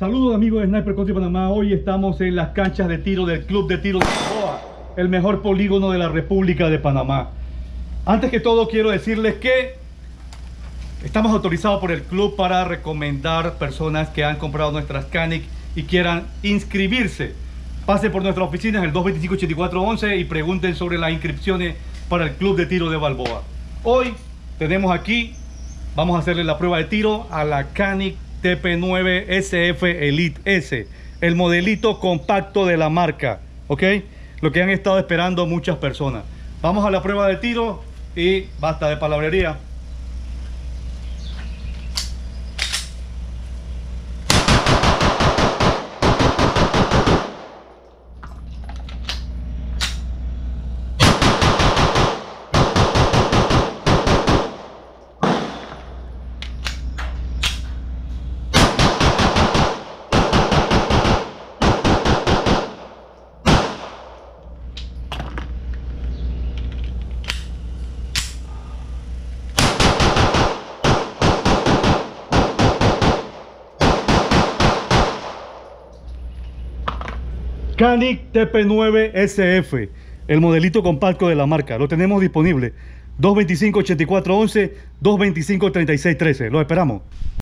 Saludos amigos de Sniper Country Panamá. Hoy estamos en las canchas de tiro del Club de Tiro de Balboa, el mejor polígono de la República de Panamá. Antes que todo quiero decirles que estamos autorizados por el club para recomendar personas que han comprado nuestras Canic y quieran inscribirse. Pase por nuestra oficina en el 225-8411 y pregunten sobre las inscripciones para el Club de Tiro de Balboa. Hoy tenemos aquí, vamos a hacerle la prueba de tiro a la Canic TP9 SF Elite S, el modelito compacto de la marca, ¿ok? Lo que han estado esperando muchas personas. Vamos a la prueba de tiro y basta de palabrería. Canic TP9 SF, el modelito compacto de la marca. Lo tenemos disponible. 225-8411, 225-3613. Lo esperamos.